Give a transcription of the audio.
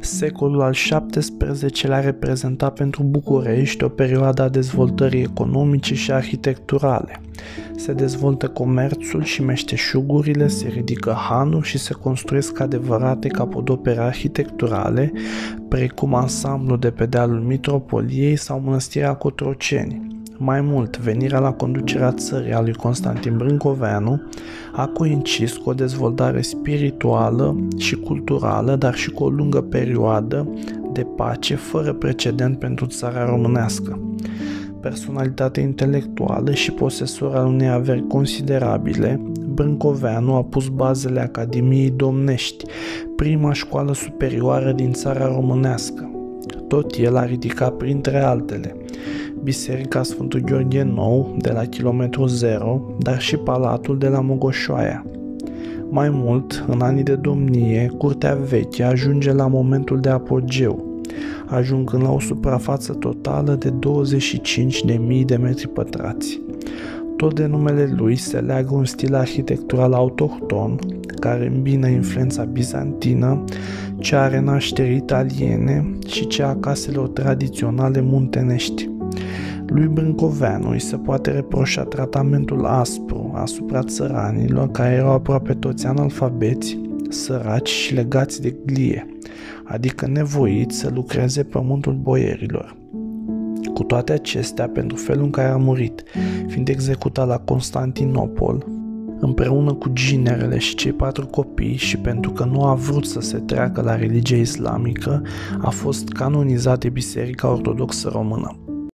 Secolul al XVII-lea reprezenta pentru București o perioadă a dezvoltării economice și arhitecturale. Se dezvoltă comerțul și meșteșugurile, se ridică hanuri și se construiesc adevărate capodopere arhitecturale, precum ansamblu de pe dealul Mitropoliei sau Mănăstirea Cotroceni. Mai mult, venirea la conducerea țării a lui Constantin Brâncoveanu a coincis cu o dezvoltare spirituală și culturală, dar și cu o lungă perioadă de pace fără precedent pentru țara românească. Personalitate intelectuală și posesor al unei averi considerabile, Brâncoveanu a pus bazele Academiei Domnești, prima școală superioară din țara românească. Tot el a ridicat printre altele Biserica Sfântul Gheorghe Nou de la kilometru 0, dar și Palatul de la Mogoșoaia. Mai mult, în anii de domnie, curtea veche ajunge la momentul de apogeu, ajungând la o suprafață totală de 25.000 de metri pătrați. Tot de numele lui se leagă un stil arhitectural autohton, care îmbină influența bizantină, cea a renașterii italiene și cea a caselor tradiționale muntenești. Lui Brâncoveanu îi se poate reproșa tratamentul aspru asupra țăranilor care erau aproape toți analfabeți, săraci și legați de glie, adică nevoiți să lucreze pământul boierilor. Cu toate acestea, pentru felul în care a murit, fiind executat la Constantinopol, împreună cu ginerele și cei patru copii și pentru că nu a vrut să se treacă la religia islamică, a fost canonizat de Biserica Ortodoxă Română.